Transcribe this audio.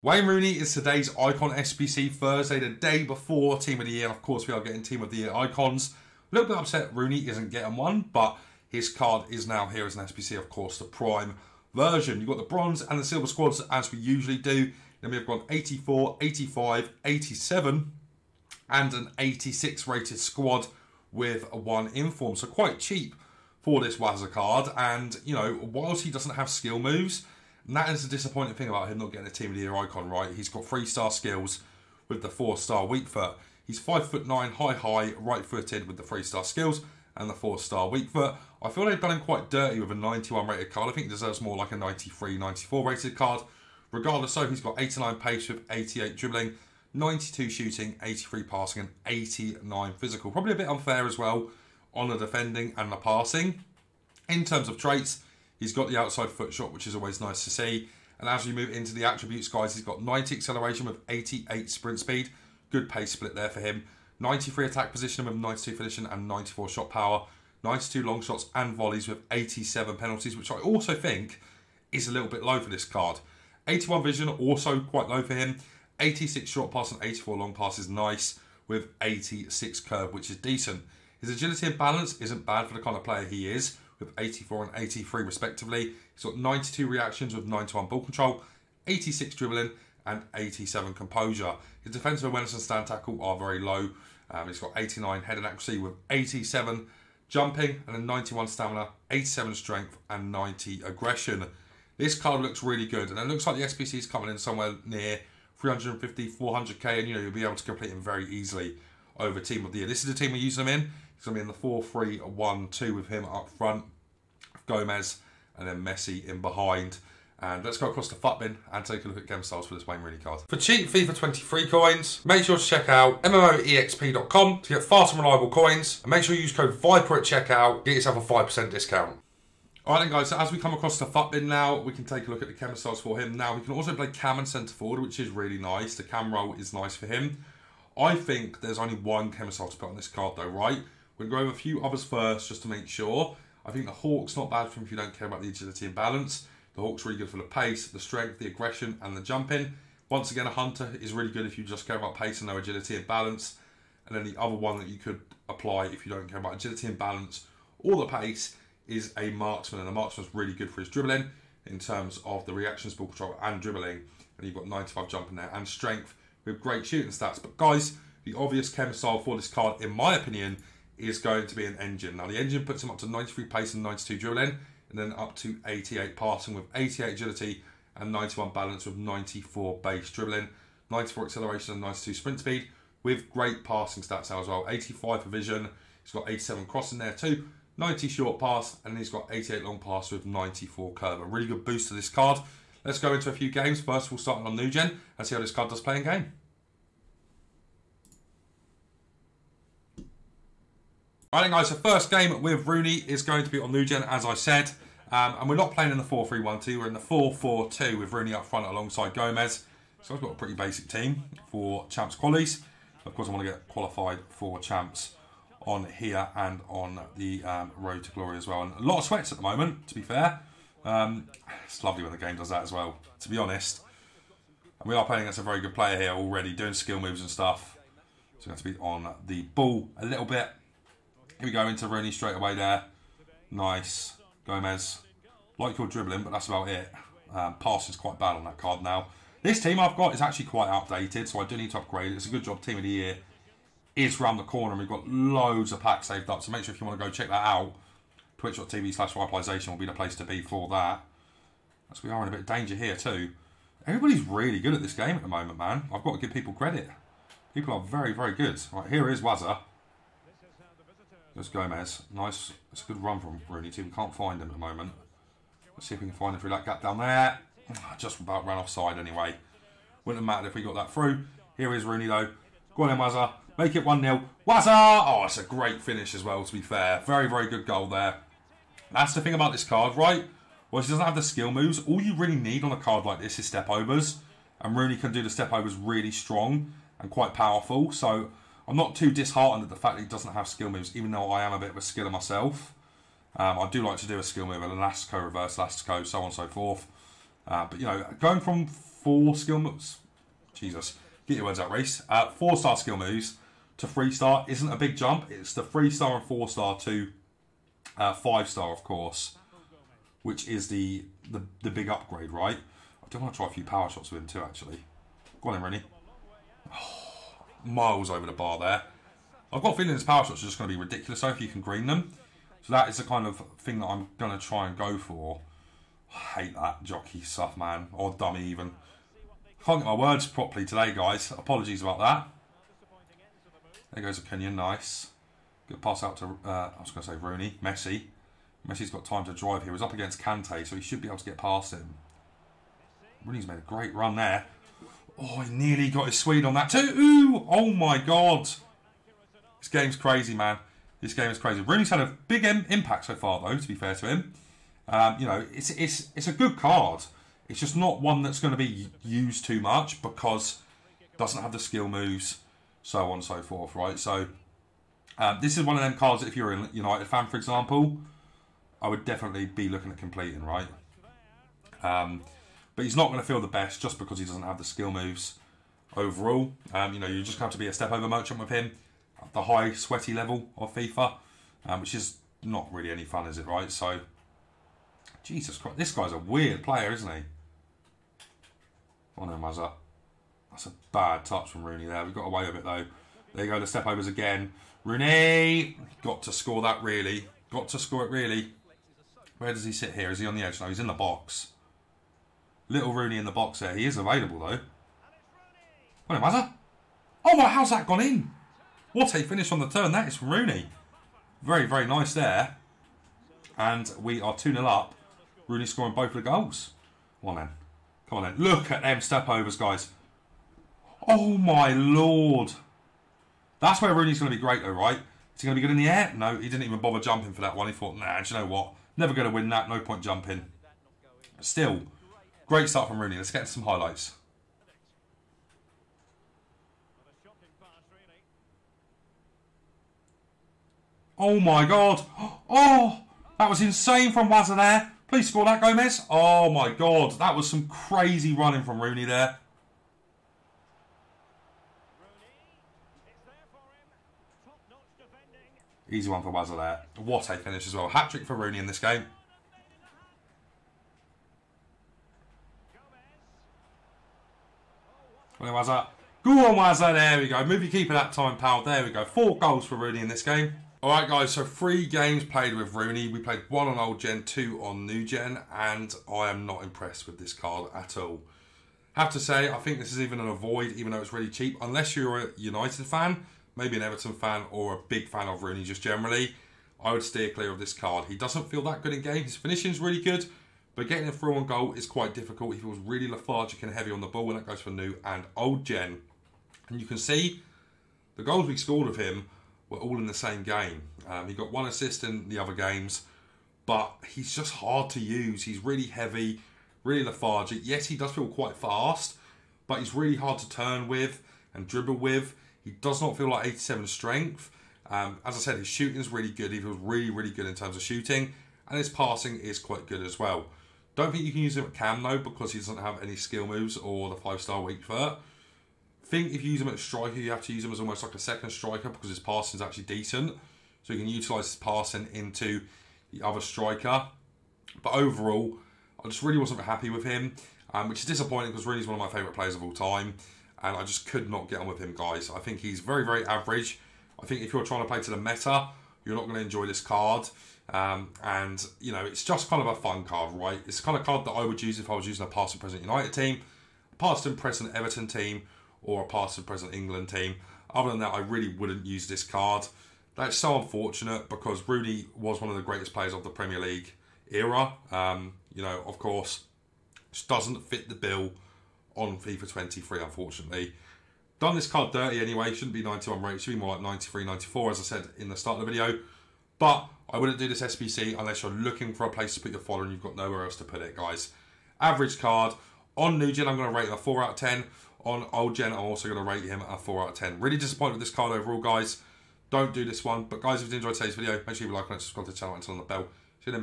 Wayne Rooney is today's Icon SBC Thursday, the day before Team of the Year. And of course, we are getting Team of the Year icons. A little bit upset Rooney isn't getting one, but his card is now here as an SBC, of course, the Prime version. You've got the bronze and the silver squads as we usually do. Then we've got 84, 85, 87, and an 86 rated squad with one inform. So quite cheap for this Wazza card. And, you know, whilst he doesn't have skill moves, and that is the disappointing thing about him not getting a Team of the Year icon, right? He's got three star skills with the four star weak foot. He's five foot nine, high high, right footed with the three star skills and the four star weak foot. I feel they've done him quite dirty with a 91 rated card. I think he deserves more like a 93, 94 rated card. Regardless, so he's got 89 pace with 88 dribbling, 92 shooting, 83 passing, and 89 physical. Probably a bit unfair as well on the defending and the passing. In terms of traits, He's got the outside foot shot, which is always nice to see. And as we move into the attributes, guys, he's got 90 acceleration with 88 sprint speed. Good pace split there for him. 93 attack position with 92 finishing and 94 shot power. 92 long shots and volleys with 87 penalties, which I also think is a little bit low for this card. 81 vision, also quite low for him. 86 short pass and 84 long pass is nice with 86 curve, which is decent. His agility and balance isn't bad for the kind of player he is with 84 and 83 respectively. He's got 92 reactions with 91 ball control, 86 dribbling, and 87 composure. His defensive awareness and stand tackle are very low. Um, he's got 89 head and accuracy with 87 jumping and a 91 stamina, 87 strength, and 90 aggression. This card looks really good, and it looks like the SBC is coming in somewhere near 350, 400k, and you know you'll be able to complete him very easily over Team of the Year. This is the team we're using him in. He's going to be in the 4 3 1 2 with him up front, Gomez, and then Messi in behind. And let's go across to FUTBIN and take a look at chem styles for this Wayne Rooney card. For cheap FIFA 23 coins, make sure to check out MMOEXP.com to get fast and reliable coins. And make sure you use code VIPER at checkout, get yourself a 5% discount. Alright then guys, so as we come across to FUTBIN now, we can take a look at the chem styles for him. Now, we can also play cam and centre forward, which is really nice. The cam role is nice for him. I think there's only one chem style to put on this card though, right? We'll go over a few others first just to make sure. I think the Hawk's not bad for him if you don't care about the agility and balance. The Hawk's really good for the pace, the strength, the aggression, and the jumping. Once again, a Hunter is really good if you just care about pace and no agility and balance. And then the other one that you could apply if you don't care about agility and balance or the pace is a marksman. And the marksman's really good for his dribbling in terms of the reactions, ball control, and dribbling. And you've got 95 jumping there and strength with great shooting stats. But guys, the obvious chem for this card, in my opinion, is going to be an engine. Now, the engine puts him up to 93 pace and 92 dribbling, and then up to 88 passing with 88 agility and 91 balance with 94 base dribbling, 94 acceleration and 92 sprint speed with great passing stats as well. 85 for vision, he's got 87 crossing there too, 90 short pass, and he's got 88 long pass with 94 curve. A really good boost to this card. Let's go into a few games. First, we'll start on new gen and see how this card does play in game. Right guys, the first game with Rooney is going to be on New as I said. Um, and we're not playing in the 4-3-1-2, we're in the 4-4-2 with Rooney up front alongside Gomez. So I've got a pretty basic team for Champs Qualies. Of course, I want to get qualified for Champs on here and on the um, Road to Glory as well. And a lot of sweats at the moment, to be fair. Um, it's lovely when the game does that as well, to be honest. And we are playing against a very good player here already, doing skill moves and stuff. So we have to be on the ball a little bit. Here we go into Rooney straight away there. Nice. Gomez. Like your dribbling, but that's about it. Um, passing's quite bad on that card now. This team I've got is actually quite outdated, so I do need to upgrade. It's a good job. Team of the year is round the corner. And we've got loads of packs saved up, so make sure if you want to go check that out, twitch.tv slash viperlization will be the place to be for that. As we are in a bit of danger here too. Everybody's really good at this game at the moment, man. I've got to give people credit. People are very, very good. Right, here is Wazza. There's Gomez. Nice. It's a good run from Rooney too. We Can't find him at the moment. Let's see if we can find him through that gap down there. Just about ran offside anyway. Wouldn't have mattered if we got that through. Here is Rooney though. Go on then, Wazza. Make it 1 0. Wazza! Oh, it's a great finish as well, to be fair. Very, very good goal there. That's the thing about this card, right? Well, he doesn't have the skill moves. All you really need on a card like this is step overs. And Rooney can do the step overs really strong and quite powerful. So I'm not too disheartened at the fact that he doesn't have skill moves, even though I am a bit of a skiller myself. Um, I do like to do a skill move, an elastico, reverse elastico, so on and so forth. Uh, but you know, going from four skill moves. Jesus, get your words out, Reese. Uh, four star skill moves to three star isn't a big jump. It's the three star and four star to uh, five star, of course, which is the, the the big upgrade, right? I do want to try a few power shots with him too, actually. Go on then, Rennie. Miles over the bar there. I've got a feeling his power shots are just going to be ridiculous, so if you can green them. So that is the kind of thing that I'm going to try and go for. I hate that jockey stuff, man. Or dummy, even. Can't get my words properly today, guys. Apologies about that. There goes a Kenyan. Nice. Good pass out to, uh, I was going to say Rooney. Messi. Messi's got time to drive here. He's up against Kante, so he should be able to get past him. Rooney's made a great run there. Oh, he nearly got his Swede on that too. Ooh, oh my God. This game's crazy, man. This game is crazy. Rooney's had a big Im impact so far, though, to be fair to him. Um, you know, it's, it's, it's a good card. It's just not one that's going to be used too much because doesn't have the skill moves, so on and so forth, right? So, um, this is one of them cards that if you're a United fan, for example, I would definitely be looking at completing, right? Um, but he's not going to feel the best just because he doesn't have the skill moves overall. Um, you know, you just have to be a step over merchant with him at the high sweaty level of FIFA, um, which is not really any fun, is it? Right? So, Jesus Christ, this guy's a weird player, isn't he? Oh no, Wazza. That's a bad touch from Rooney there. We got away with it though. There you go, the step overs again. Rooney got to score that really. Got to score it really. Where does he sit here? Is he on the edge? No, he's in the box. Little Rooney in the box there. He is available though. What no, Wazza. Oh my, how's that gone in? What a finish on the turn. That is from Rooney. Very, very nice there. And we are 2 0 up. Rooney scoring both of the goals. Come on then. Come on then. Look at them step overs, guys. Oh my lord. That's where Rooney's going to be great though, right? Is he going to be good in the air? No, he didn't even bother jumping for that one. He thought, nah, do you know what? Never going to win that. No point jumping. Still, great start from Rooney. Let's get some highlights. Oh my god. Oh, that was insane from Wazza there. Please score that, Gomez. Oh my god. That was some crazy running from Rooney there. Easy one for Wazza there. What a finish as well. Hat-trick for Rooney in this game. Where Wazza? Go on, Wazza. There we go. Move your keeper that time, pal. There we go. Four goals for Rooney in this game. Alright guys, so three games played with Rooney. We played one on old gen, two on new gen, and I am not impressed with this card at all. Have to say, I think this is even an avoid, even though it's really cheap. Unless you're a United fan, maybe an Everton fan, or a big fan of Rooney just generally, I would steer clear of this card. He doesn't feel that good in game. His finishing is really good, but getting him through on goal is quite difficult. He feels really lethargic and heavy on the ball when that goes for new and old gen. And you can see the goals we scored of him were all in the same game. Um, he got one assist in the other games, but he's just hard to use. He's really heavy, really lethargic. Yes, he does feel quite fast, but he's really hard to turn with and dribble with. He does not feel like 87 strength. Um, as I said, his shooting is really good. He feels really, really good in terms of shooting, and his passing is quite good as well. Don't think you can use him at cam though because he doesn't have any skill moves or the five star weak foot think if you use him at striker, you have to use him as almost like a second striker because his passing is actually decent. So you can utilise his passing into the other striker. But overall, I just really wasn't happy with him, um, which is disappointing because really he's one of my favourite players of all time. And I just could not get on with him, guys. I think he's very, very average. I think if you're trying to play to the meta, you're not going to enjoy this card. Um, and, you know, it's just kind of a fun card, right? It's kind of card that I would use if I was using a past and present United team, past and present Everton team, or a past and present England team. Other than that, I really wouldn't use this card. That's so unfortunate because Rooney was one of the greatest players of the Premier League era. Um, you know, of course, just doesn't fit the bill on FIFA 23, unfortunately. Done this card dirty anyway, shouldn't be 91 rate, should be more like 93, 94, as I said in the start of the video. But I wouldn't do this SBC unless you're looking for a place to put your follower and you've got nowhere else to put it, guys. Average card. On New Gen, I'm going to rate it a 4 out of 10 on Old Gen, I'm also going to rate him a 4 out of 10. Really disappointed with this card overall, guys. Don't do this one. But guys, if you enjoyed today's video, make sure you like and subscribe to the channel and turn on the bell. See you then,